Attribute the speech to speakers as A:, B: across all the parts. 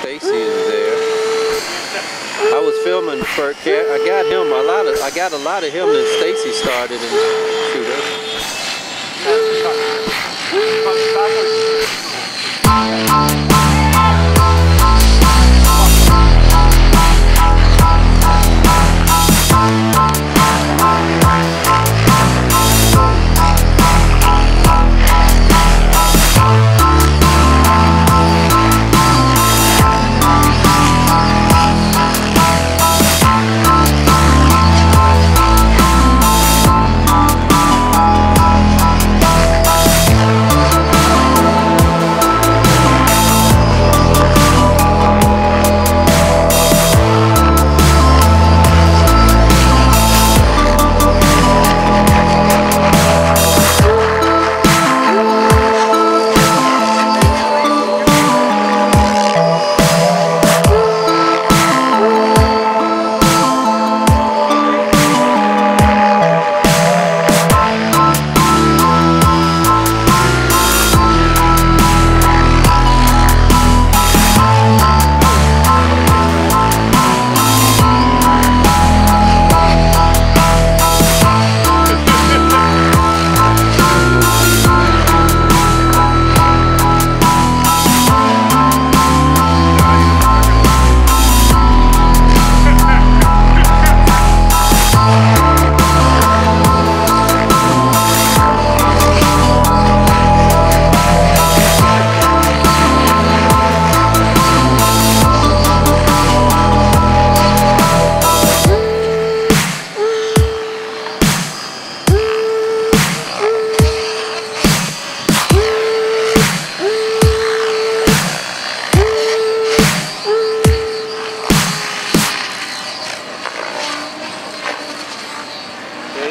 A: Stacy is there. I was filming for Cat. I got him a lot of. I got a lot of him that Stacy started and shoot.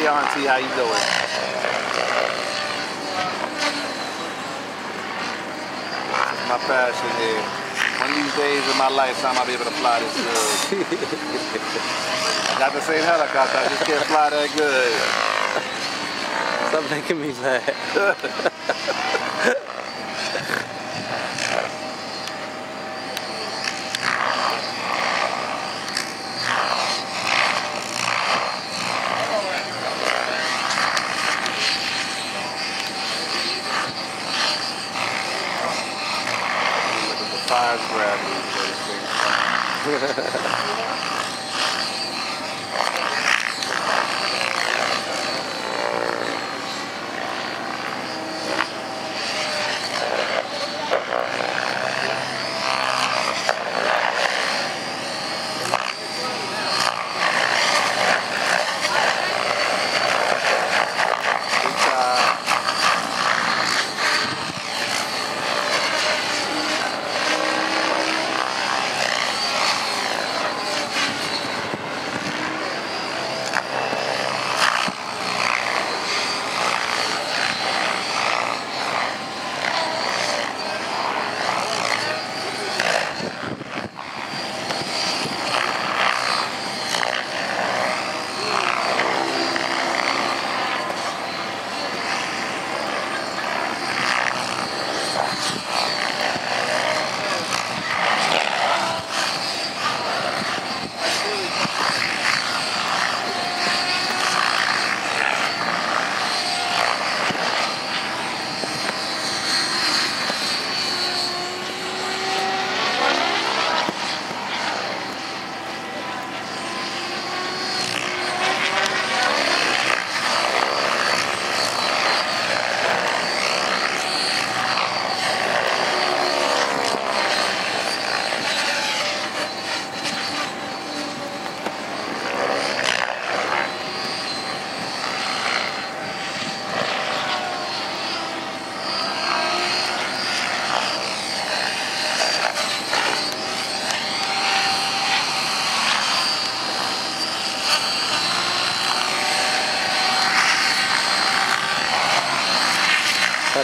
B: Auntie, how you doing? my passion here. One of these days in my lifetime, I'll be able to fly this good. I got the same helicopter, I just can't fly that good.
A: Stop making me laugh.
B: Grab me.
A: I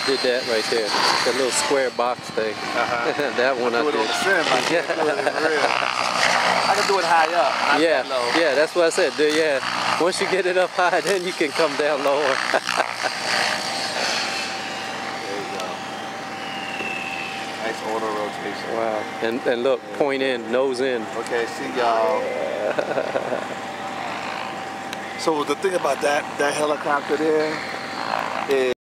A: did that right there. That little square box thing.
B: Uh-huh.
A: that one I,
B: do
A: did.
B: it on the sim. I, yeah. I can do it high up.
A: yeah, yeah, that's what I said. Do, Yeah, once you get it up high, then you can come down lower. there
B: you go. Nice Auto rotation.
A: Wow. And and look, point in, nose in.
B: Okay, see y'all. so the thing about that that helicopter there is